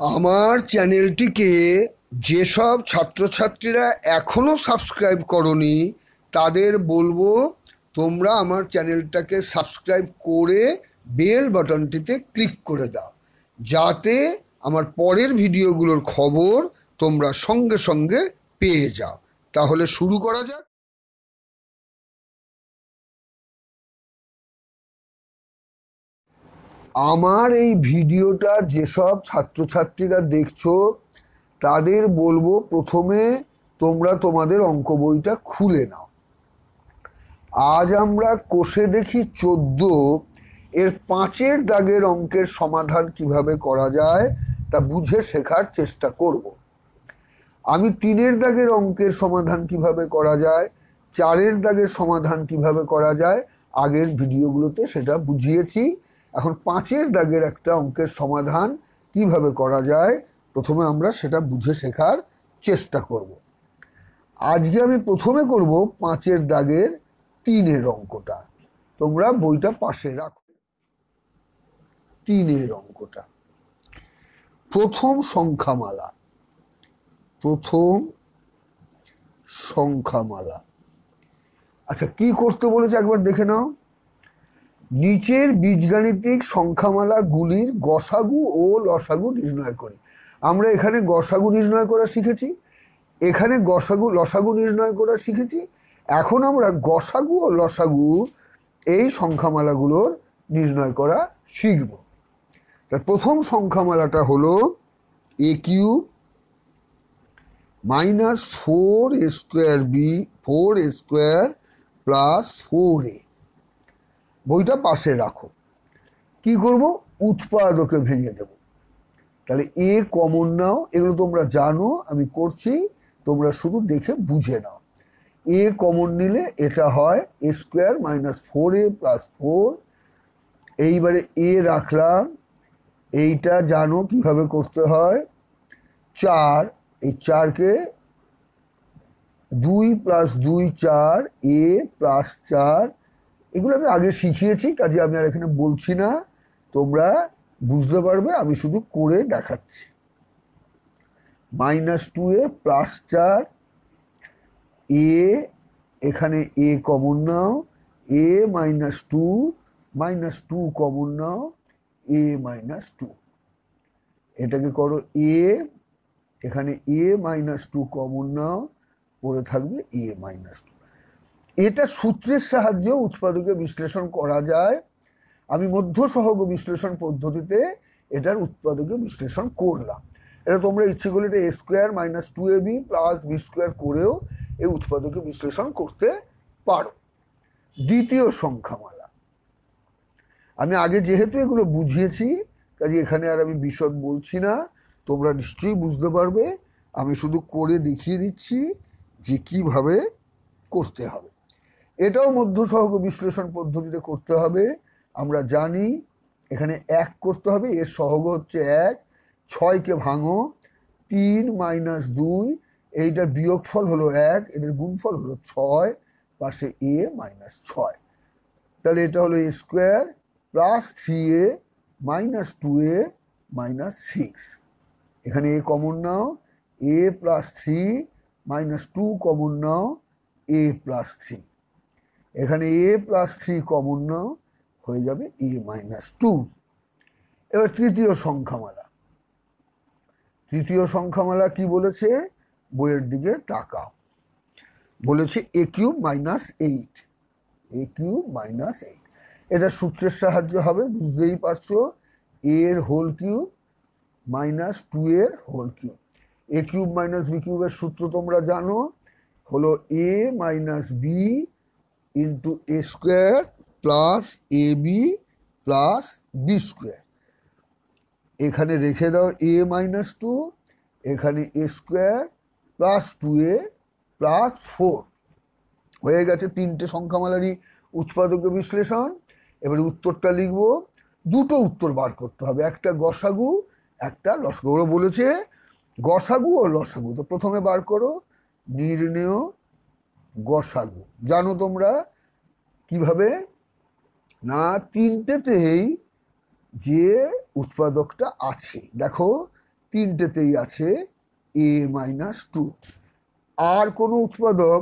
আমার চ্যানেলটিকে যেসব ছাত্রছাত্রীরা এখনও সাবস্ক্রাইব করনি, তাদের বলব তোমরা আমার চ্যানেলটাকে সাবস্ক্রাইব করে বেল বাটনটিতে ক্লিক করে দাও। যাতে আমার পরের ভিডিওগুলোর খবর তোমরা সঙ্গে সঙ্গে পেয়ে যাও। তাহলে শুরু করা যাক। আমার এই ভিডিওটা যেসব ছাত্রছাত্রীরা দেখছ, তাদের বলব প্রথমে তোমরা তোমাদের অঙ্ক বইটা খুলে নাও। আজ আমরা কোষে দেখি চোদ্দ, এর পাঁচের দাগের অঙ্কের সমাধান কীভাবে করা যায় তা বুঝে শেখার চেষ্টা করব। আমি তিনের দাগের অঙ্কের সমাধান কীভাবে করা যায়, চারের দাগের সমাধান কীভাবে করা যায়, আগের ভিডিওগুলোতে সেটা বুঝিয়েছি। এখন পাঁচের দাগের একটা অঙ্কের সমাধান কীভাবে করা যায়? প্রথমে আমরা সেটা বুঝে শেখার চেষ্টা করব। আজকে আমি প্রথমে করব পাঁচের দাগের তিনের অঙ্কটা। তোমরা বইটা পাশে রাখো। তিনের অঙ্কটা। প্রথম সংখ্যামালা। প্রথম সংখ্যামালা। আচ্ছা কি করতে বলেছে একবার দেখে নাও। নিচের বীজগাণিতিক সংখ্যামালাগুলির গসাগু ও লসাগু নির্ণয় করি। আমরা এখানে গসাগু নির্ণয় করা শিখেছি, এখানে গসাগু, লসাগু নির্ণয় করা শিখেছি। এখন আমরা গসাগু ও লসাগু এই সংখ্যামালাগুলোর নির্ণয় করা শিখব। প্রথম সংখ্যামালাটা হলো A cube minus four square B four square plus four A বইটা পাশে রাখো। কি করব? উৎপাদকে ভেঙে দেব। তাহলে এ কমন নাও, এগুলো তোমরা জানো, আমি করছি, তোমরা শুধু দেখে বুঝে নাও। এ কমন নিলে এটা হয়, A square minus four A plus four. এইবারে এ রাখলাম, এইটা জানো কীভাবে করতে হয়? চার, এই চারকে দুই প্লাস দুই চার, এ প্লাস চার এগুলো আমি আগে শিখিয়েছি, কাজে আমি আর এখানে বলছি না। তোমরা বুঝতে পারবে, আমি শুধু করে দেখাচ্ছি। মাইনাস টু এ প্লাস চার। এ, এখানে এ common now. A minus two minus two common now. A minus two. এটাকে করো এ, এখানে এ মাইনাস টু কমন নাও। পড়ে থাকবে এ মাইনাস টু। এটা সূত্রের সাহায্যে উৎপাদকে বিশ্লেষণ করা যায়। আমি মধ্য সহগ বিশ্লেষণ পদ্ধতিতে এটার উৎপাদকে বিশ্লেষণ করলাম। এটা তোমরা ইচ্ছে করলে এটা A square minus two A B plus B square করেও এই উৎপাদকে বিশ্লেষণ করতে পারো। দ্বিতীয় সংখ্যামালা। আমি আগে যেহেতু এগুলো বুঝিয়েছি, কাজে এখানে আর আমি বিশদ বলছি না, তোমরা নিশ্চয়ই বুঝতে পারবে। আমি শুধু করে দেখিয়ে দিচ্ছি যে কীভাবে করতে হবে। এটাও মধ্য সহগ বিশ্লেষণ পদ্ধতিতে করতে হবে। আমরা জানি এখানে এক করতে হবে, এর সহগ হচ্ছে এক, ছয়কে ভাঙো, তিন মাইনাস দুই, এইটার বিয়োগফল হলো এক, এদের গুণফল হলো ছয়, পাশে এ মাইনাস ছয়। তাহলে এটা হলো A square plus three A minus two A minus six. এখানে এ common now, A plus three minus two common now, A plus three. এখানে এ প্লাস থ্রি কমন নাও হয়ে যাবে এ মাইনাস টু এবার তৃতীয় সংখ্যামালা। তৃতীয় সংখ্যামালা কি বলেছে? বইয়ের দিকে তাকাও। বলেছে A cube minus eight A cube minus eight এটা সূত্রের সাহায্যে হবে, বুঝতেই পারছ? এর হোল কিউব মাইনাস টু এর whole cube A cube minus B কিউবের সূত্র তোমরা জানো। হলো A minus B into A square plus A B plus B square এখানে রেখে দাও এ মাইনাস টু এখানে A square plus two A plus four হয়ে গেছে তিনটে সংখ্যামালারই উৎপাদক বিশ্লেষণ। এবারে উত্তরটা লিখব। দুটো উত্তর বার করতে হবে, একটা গসাগু, একটা ওরা বলেছে গসাগু ও লসাগু। তো প্রথমে বার করো, নির্ণেয় গসাগু। জানো তোমরা কীভাবে? না, তিনটেতেই যে উৎপাদকটা আছে, দেখো, তিনটেতেই আছে এ মাইনাস টু আর কোনো উৎপাদক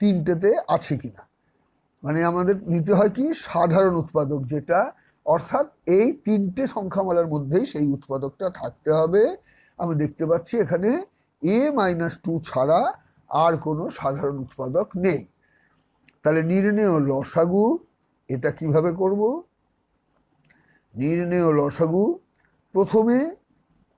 তিনটেতে আছে কি না মানে আমাদের নিতে হয় কি? সাধারণ উৎপাদক যেটা, অর্থাৎ এই তিনটে সংখ্যামালার মধ্যেই সেই উৎপাদকটা থাকতে হবে। আমি দেখতে পাচ্ছি এখানে এ মাইনাস টু ছাড়া আর কোনো সাধারণ উৎপাদক নেই। তাহলে নির্ণেয় লসাগু এটা কীভাবে করব? নির্ণেয় লসাগু প্রথমে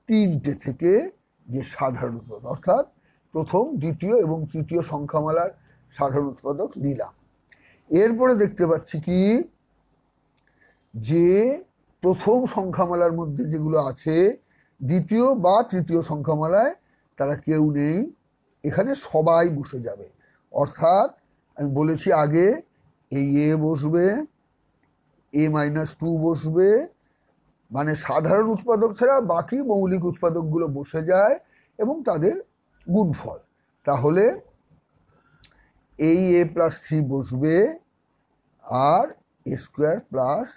তিনটে থেকে যে সাধারণ উৎপাদক, অর্থাৎ প্রথম, দ্বিতীয় এবং তৃতীয় সংখ্যামালার সাধারণ উৎপাদক নিলাম। এরপরে দেখতে পাচ্ছি কি? যে প্রথম সংখ্যামালার মধ্যে যেগুলো আছে, দ্বিতীয় বা তৃতীয় সংখ্যামালায় তারা কেউ নেই। এখানে সবাই বসে যাবে। অর্থাৎ আমি বলেছি আগে এই এ বসবে, এ মাইনাস টু বসবে মানে সাধারণ উৎপাদক ছাড়া বাকি মৌলিক উৎপাদকগুলো বসে যায় এবং তাদের গুণফল। তাহলে এই এ প্লাস থ্রি বসবে, আর A square plus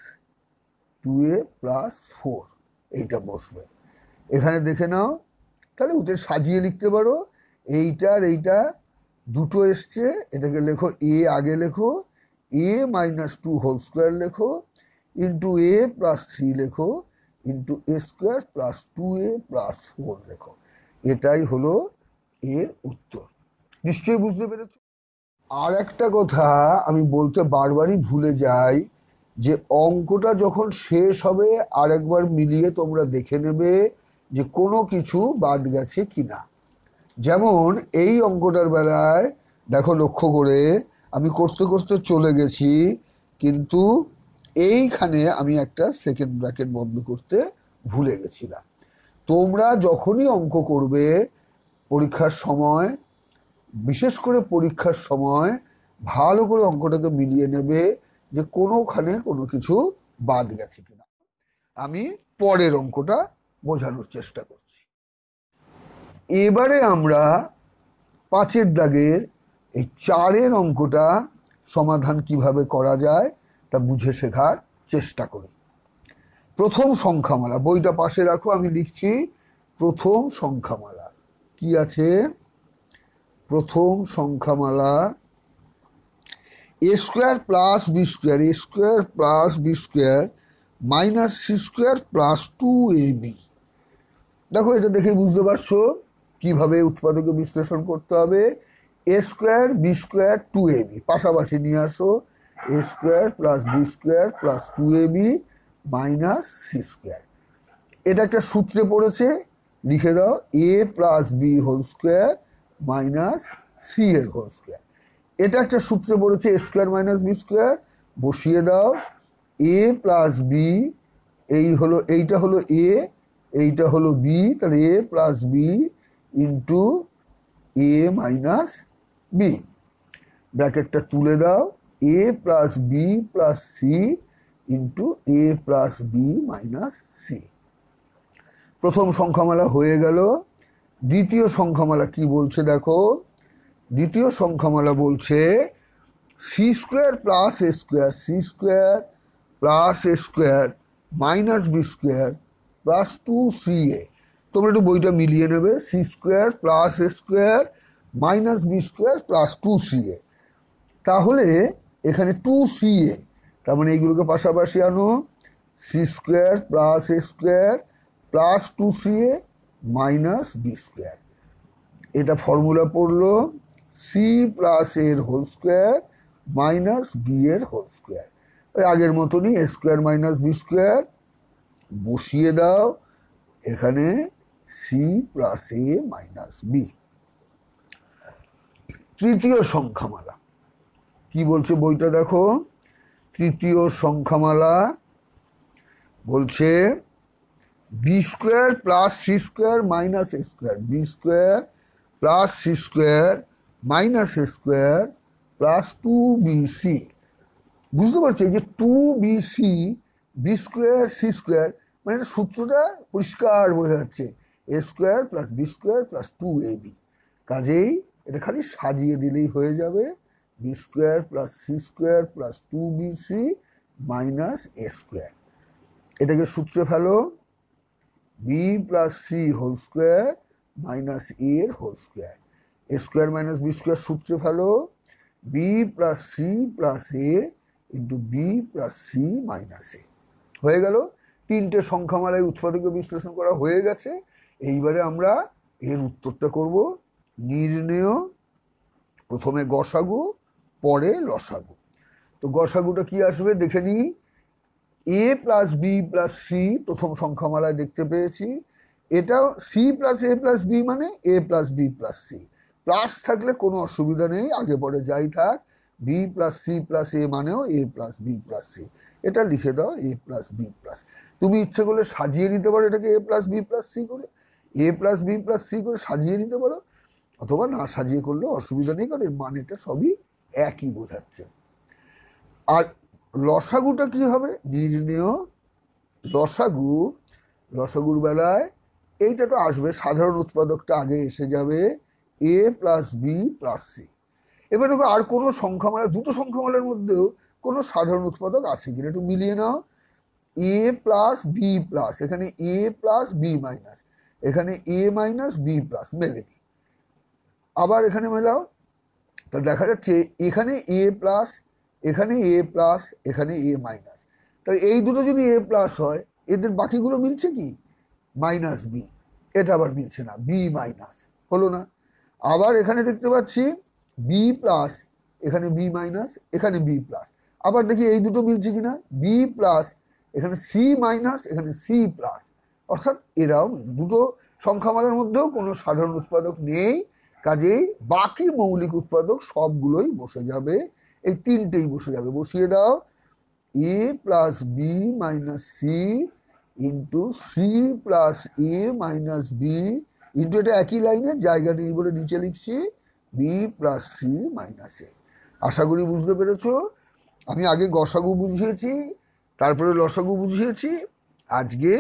two A plus four, এইটা বসবে। এখানে দেখে নাও, তাহলে ওদের সাজিয়ে লিখতে পারো। এইটার এইটা দুটো এসছে, এটাকে লেখো এ আগে লেখো A minus two whole square লেখো ইন্টু এ প্লাস থ্রি লেখো into A square plus two A plus four লেখো। এটাই হলো এর উত্তর। নিশ্চয়ই বুঝতে পেরেছ? আর একটা কথা আমি বলতে বারবারই ভুলে যাই যে অঙ্কটা যখন শেষ হবে আর একবার মিলিয়ে তোমরা দেখে নেবে যে কোনো কিছু বাদ গেছে কিনা। যেমন এই অঙ্কটার বেলায় দেখো লক্ষ্য করে আমি করতে করতে চলে গেছি, কিন্তু এইখানে আমি একটা সেকেন্ড ব্র্যাকেট বন্ধ করতে ভুলে গেছিলাম। তোমরা যখনই অঙ্ক করবে, পরীক্ষার সময়, বিশেষ করে পরীক্ষার সময়, ভালো করে অঙ্কটাকে মিলিয়ে নেবে যে কোনোখানে কোনো কিছু বাদ গেছে কিনা। আমি পরের অঙ্কটা বোঝানোর চেষ্টা করছি। এবারে আমরা পাঁচের দাগের এই চারের অঙ্কটা সমাধান কীভাবে করা যায় তা বুঝে শেখার চেষ্টা করি। প্রথম সংখ্যামালা, বইটা পাশে রাখো, আমি লিখছি প্রথম সংখ্যামালা। কি আছে? প্রথম সংখ্যামালা A square plus B square A square plus B square minus C square plus two A B দেখো, এটা দেখে বুঝতে পারছ? কীভাবে উৎপাদকে বিশ্লেষণ করতে হবে? A square B square two A B পাশাপাশি নিয়ে আসো। A square plus B square plus two A B minus C square এটা একটা সূত্রে পড়েছে। লিখে দাও। A plus B whole square minus C এর হোল স্কোয়ার এটা একটা সূত্রে পড়েছে। A square minus B square বসিয়ে দাও। এ প্লাস বি এই হলো, এইটা হলো এ এইটা হলো বি তাহলে A plus B into A minus B ব্র্যাকেটটা তুলে দাও A plus B plus C into A plus B minus C প্রথম সংখ্যামালা হয়ে গেল। দ্বিতীয় সংখ্যামালা কি বলছে দেখো? দ্বিতীয় সংখ্যামালা বলছে C square plus A square C square plus A square minus B square plus two C A তোমরা একটু বইটা মিলিয়ে নেবে C square plus A square minus B square plus two C A তাহলে এখানে টু সি এ তার মানে এইগুলোকে পাশাপাশি আনো C square plus A square plus two C A minus B square এটা ফর্মুলা পড়ল সি প্লাস এর হোল স্কোয়ার মাইনাস বি এর হোল স্কোয়ার ওই আগের মতনই A square minus B square বসিয়ে দাও, এখানে C plus A minus B তৃতীয় সংখ্যামালা। কি বলছে বইটা দেখো? তৃতীয় সংখ্যামালা বলছে B square plus C square minus A square B square plus C square minus A square plus two B C বুঝতে পারছি? যে two B C B square C square মানে সূত্রটা পরিষ্কার বোঝা যাচ্ছে। A square plus B square plus two A B কাজেই এটা খালি সাজিয়ে দিলেই হয়ে যাবে। B square plus C square plus two B C minus A square এটাকে সূত্রে ফেলো। B plus C whole square minus A এর whole square A square minus B square সূত্রে ফেলো। B plus C plus A into B plus C minus A হয়ে গেল। তিনটে সংখ্যামালায় উৎপাদকে বিশ্লেষণ করা হয়ে গেছে। এইবারে আমরা এর উত্তরটা করব নির্ণেয়, প্রথমে গসাগু, পরে লসাগু। তো গসাগুটা কি আসবে দেখে নিই। A plus B plus C প্রথম সংখ্যামালায় দেখতে পেয়েছি। এটাও C plus A plus B মানে A plus B plus C plus থাকলে কোনো অসুবিধা নেই, আগে পরে যাই থাক। B plus C plus A মানেও A plus B plus C এটা লিখে দাও এ প্লাস বি প্লাস তুমি ইচ্ছে করলে সাজিয়ে নিতে পারো এটাকে A plus B plus C করে। A plus B plus C করে সাজিয়ে নিতে পারো। অথবা না সাজিয়ে করলে অসুবিধা নেই, কারণ এর মানেটা সবই একই বোঝাচ্ছে। আর লসাগুটা কি হবে? নির্ণেয় লসাগু, লসাগুর বেলায় এইটা তো আসবে, সাধারণ উৎপাদকটা আগে এসে যাবে A plus B plus C এবার দেখো, আর কোনো সংখ্যামালা, দুটো সংখ্যামালার মধ্যেও কোনো সাধারণ উৎপাদক আছে কিনা একটু মিলিয়ে নাও। এ প্লাস বি প্লাস এখানে এ প্লাস বি মাইনাস এখানে এ মাইনাস বি প্লাস মেলেনি আবার এখানে মেলাও। তা দেখা যাচ্ছে এখানে এ প্লাস এখানে এ প্লাস এখানে এ মাইনাস তাহলে এই দুটো যদি এ প্লাস হয়, এদের বাকিগুলো মিলছে কি? মাইনাস বি এটা আবার মিলছে না। বি মাইনাস হলো না। আবার এখানে দেখতে পাচ্ছি বি প্লাস এখানে বি মাইনাস এখানে বি প্লাস আবার দেখি এই দুটো মিলছে কিনা? বি প্লাস এখানে সি মাইনাস এখানে সি প্লাস অর্থাৎ এরাও। দুটো সংখ্যামালার মধ্যেও কোনো সাধারণ উৎপাদক নেই, কাজেই বাকি মৌলিক উৎপাদক সবগুলোই বসে যাবে, এই তিনটেই বসে যাবে বসিয়ে দাও A plus B minus C into C plus A minus B into এটা একই লাইনে, জায়গা নেই বলে নিচে লিখছি B plus C minus A আশা করি বুঝতে পেরেছ আমি আগে গসাগু বুঝিয়েছি, তারপরে লসাগু বুঝিয়েছি, আজকে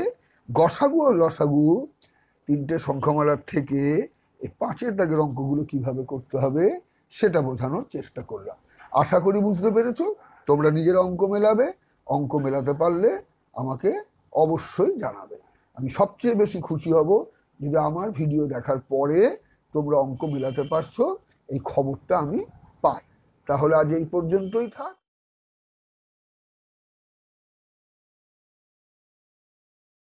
গসাগু আর লসাগু তিনটে সংখ্যামালার থেকে এই পাঁচের দাগের অঙ্কগুলো কীভাবে করতে হবে সেটা বোঝানোর চেষ্টা করলাম। আশা করি বুঝতে পেরেছ? তোমরা নিজের অঙ্ক মেলাবে, অঙ্ক মেলাতে পারলে আমাকে অবশ্যই জানাবে। আমি সবচেয়ে বেশি খুশি হব যদি আমার ভিডিও দেখার পরে তোমরা অঙ্ক মেলাতে পারছ, এই খবরটা আমি পাই। তাহলে আজ এই পর্যন্তই থাক।